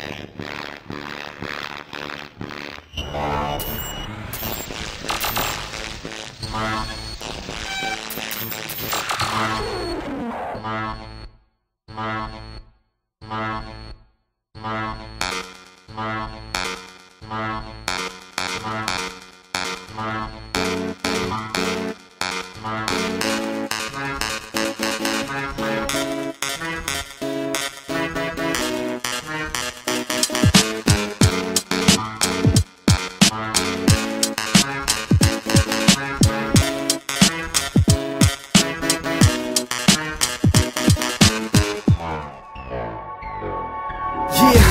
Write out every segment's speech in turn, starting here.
Yeah,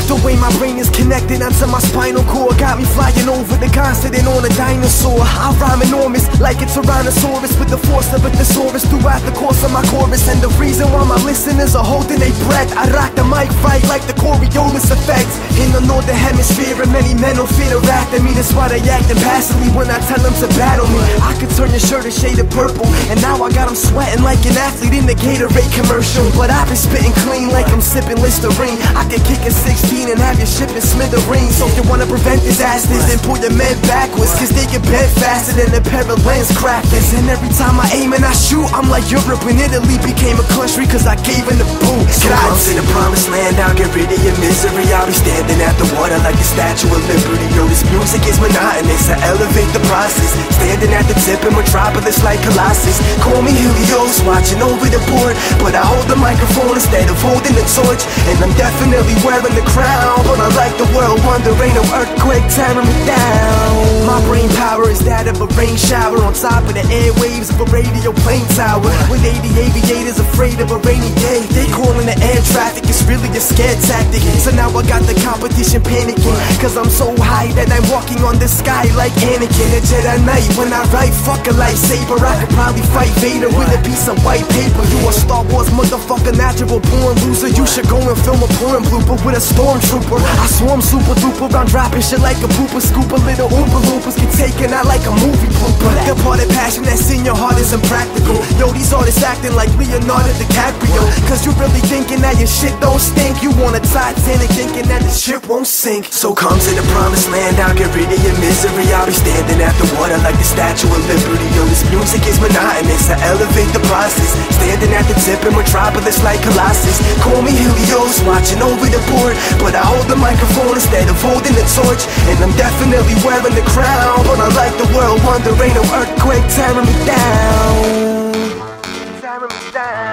the way my brain is connected onto my spinal cord Got me flying over the continent on a dinosaur. I rhyme enormous like a Tyrannosaurus With the force of a thesaurus throughout the course of my chorus. And the reason why my listeners are holding their breath I rock the mic right like the Coriolis effect. In the northern hemisphere and many men don't fear to rap at me That's why they act impassively when I tell them to battle me. I could turn your shirt a shade of purple And now I got them sweating like an athlete in the Gatorade commercial. But I've been spitting clean like I'm sipping Listerine. I can kick a 16 and have your ship in smithereens. So if you wanna prevent disasters Then pull your men backwards Cause they get bent faster than a pair of lens crackers. And every time I aim and I shoot I'm like Europe and Italy became a country Cause I gave in the boot. So come to the promised land, I'll get rid of your misery. I'll be standing at the water like the Statue of Liberty. Yo, this music is monotonous, I elevate the process. Standing at the tip of metropolis like Colossus. Call me Helios, watching over the board. But I hold the microphone instead of holding the torch. And I'm definitely wearing the crown. But I like the world wonder, ain't no earthquake tearing me down. My brain power is that of a rain shower. On top of the airwaves of a radio plane tower. With 80 aviators afraid of a rainy day They calling the air traffic, it's really a scare tactic. So now I got the competition panicking. Cause I'm so high that I'm walking on the sky like Anakin. A Jedi Knight when I write, fuck a lightsaber. I could probably fight Vader with a piece of white paper. You a Star Wars motherfucker, natural born loser. You should go and film a porn blooper with a stormtrooper. I swarm super duper, I'm dropping shit like a pooper. Scooper, little oompa loompas get taken out like a movie blooper The part of passion that's in your heart is impractical. Yo, these artists acting like Leonardo DiCaprio. Cause you really thinking that your shit don't stink. You want a Titanic thinking that the ship won't sink. So come to the promised land, I'll get rid of your misery. I'll be standing at the water like the Statue of Liberty. Yo, this music is monotonous, I elevate the process. Standing at the tip of metropolis like Colossus. Call me Helios, watching over the board. But I hold the microphone instead of holding the torch. And I'm definitely wearing the crown. But I like the world wonder, ain't no earthquake tearing me down. Tearing me down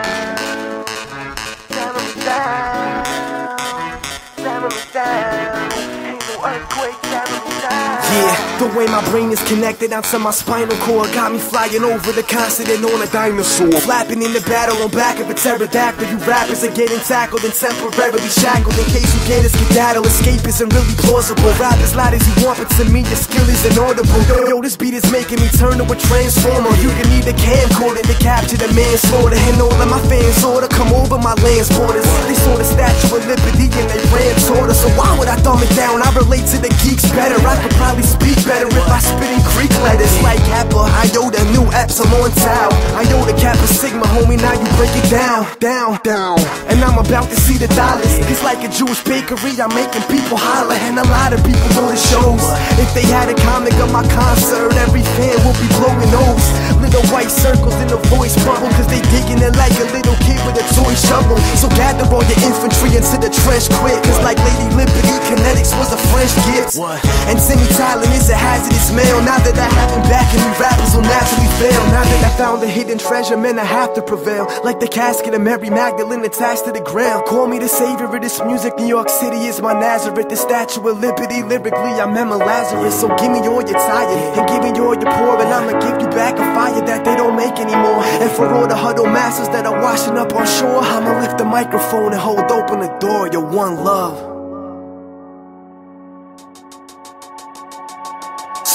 Yeah, the way my brain is connected onto my spinal cord Got me flying over the continent on a dinosaur. Flapping in the battle on back of a pterodactyl. You rappers are getting tackled and temporarily shackled. In case you get a skedaddle, escape isn't really plausible. Rap as loud as you want, but to me your skill is inaudible. Yo, yo, this beat is making me turn to a transformer. You can need a camcorder to capture the manslaughter. And all of my fans order come over my land's borders. They saw the Statue of Liberty and they ran toward us. So why would I thumb it down? I relate to the geeks better. I could probably speak better if I spit in Greek letters. Like Kappa, Iota, Nu Epsilon Tau Iota, Kappa, Sigma, homie, now you break it down. Down, down. And I'm about to see the dollars. It's like a Jewish bakery, I'm making people holler. And a lot of people go to shows. If they had a comic of my concert Every fan would be blowing O's Little white circles in the voice bubble Cause they digging it like a little a toy shovel So gather all your infantry into the trench quick. Cause like Lady Liberty, kinetics was a French gift. And Timmy Tyler is a hazardous male Now that I have him back and me rappers will naturally fail. Now that I found a hidden treasure, man I have to prevail. Like the casket of Mary Magdalene attached to the ground. Call me the savior of this music, New York City is my Nazareth. The Statue of Liberty, lyrically I'm Emma Lazarus. So give me all your tired, and give me all your poor And I'ma give you back a fire that they don't make anymore. And for all the huddle masses that are washing up on shore I'ma lift the microphone and hold open the door, your one love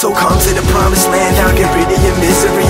So come to the promised land, I'll get rid of your misery